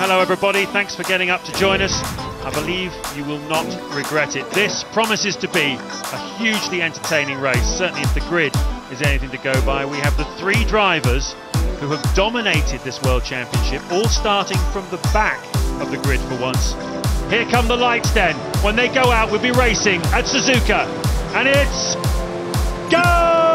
Hello, everybody. Thanks for getting up to join us. I believe you will not regret it. This promises to be a hugely entertaining race, certainly if the grid is anything to go by. We have the three drivers who have dominated this World Championship, all starting from the back of the grid for once. Here come the lights then. When they go out, we'll be racing at Suzuka. And it's go!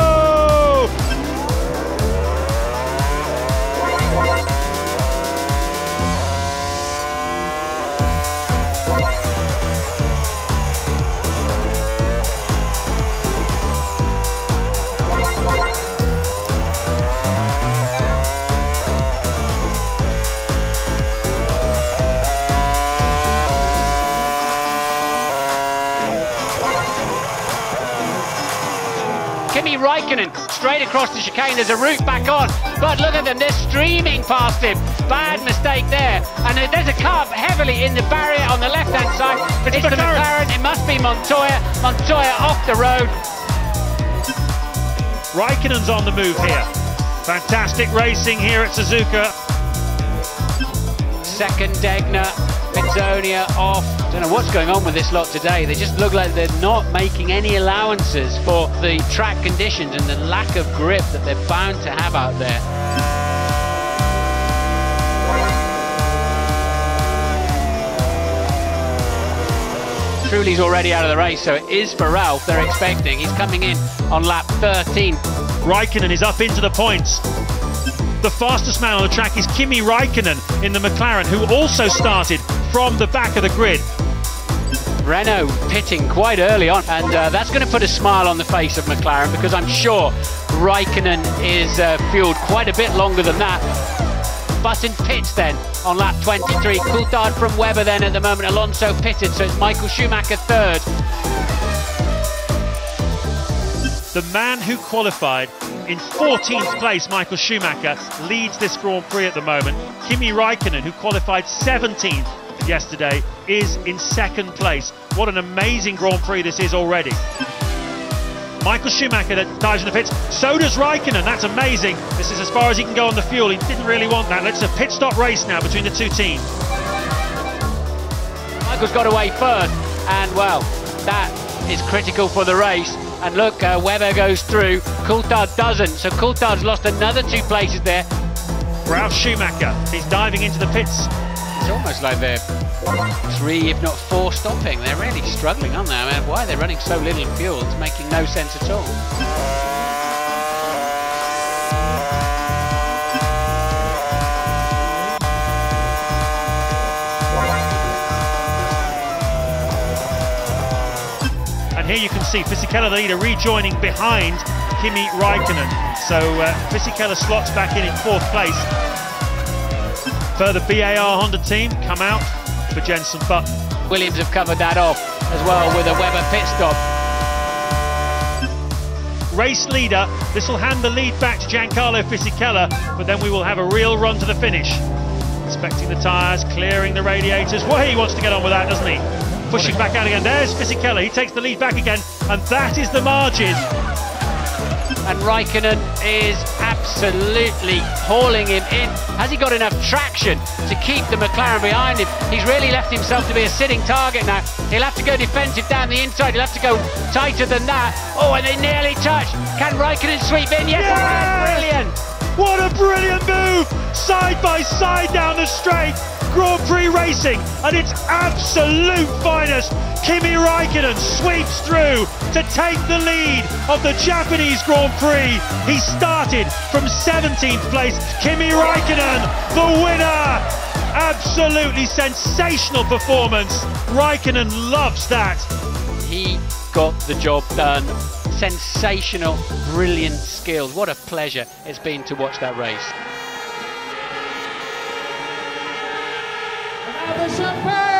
Kimi Raikkonen straight across the chicane. There's a route back on, but look at them, they're streaming past him. Bad mistake there. And there's a car heavily in the barrier on the left hand side. But it's, the McLaren. It must be Montoya. Montoya off the road. Raikkonen's on the move here. Fantastic racing here at Suzuka. Second Degner, Pizzonia off. Don't know what's going on with this lot today. They just look like they're not making any allowances for the track conditions and the lack of grip that they're bound to have out there. Trulli's already out of the race, so it is for Ralf they're expecting. He's coming in on lap 13. Raikkonen is up into the points. The fastest man on the track is Kimi Raikkonen in the McLaren, who also started from the back of the grid. Renault pitting quite early on, and uh, that's going to put a smile on the face of McLaren because I'm sure Raikkonen is uh, fueled quite a bit longer than that. Button pits then on lap 23. Coulthard from Webber then at the moment. Alonso pitted, so it's Michael Schumacher third. The man who qualified in 14th place, Michael Schumacher, leads this Grand Prix at the moment. Kimi Raikkonen, who qualified 17th yesterday, is in second place. What an amazing Grand Prix this is already. Michael Schumacher that dives in the pits. So does Raikkonen. That's amazing. This is as far as he can go on the fuel. He didn't really want that. Let's a pit stop race now between the two teams. Michael's got away first, and well, that is critical for the race. And look, uh, Webber goes through. Coulthard doesn't. So Coulthard's lost another two places there. Ralf Schumacher. He's diving into the pits. It's almost like they're three, if not four, stopping. They're really struggling, aren't they? I mean, why they're running so little fuel? It's making no sense at all. And here you can see Fisichella, the leader, rejoining behind Kimi Raikkonen. So uh, Fisichella slots back in in fourth place. Further BAR Honda team come out for Jenson Button. Williams have covered that off as well with a Webber pit stop. Race leader, this will hand the lead back to Giancarlo Fisichella, but then we will have a real run to the finish. Inspecting the tyres, clearing the radiators. Well, he wants to get on with that, doesn't he? Pushing back out again. There's Fisichella. He takes the lead back again, and that is the margin. And Raikkonen is absolutely hauling him in. Has he got enough traction to keep the McLaren behind him? He's really left himself to be a sitting target now. He'll have to go defensive down the inside. He'll have to go tighter than that. Oh, and they nearly touch. Can Raikkonen sweep in? Yes, Yes! brilliant. What a brilliant move! Side by side down the straight. Grand Prix racing at its absolute finest. Kimi Raikkonen sweeps through to take the lead of the Japanese Grand Prix. He started from 17th place. Kimi Raikkonen, the winner! Absolutely sensational performance. Raikkonen loves that. He got the job done. Sensational, brilliant skills. What a pleasure it's been to watch that race. Champagne!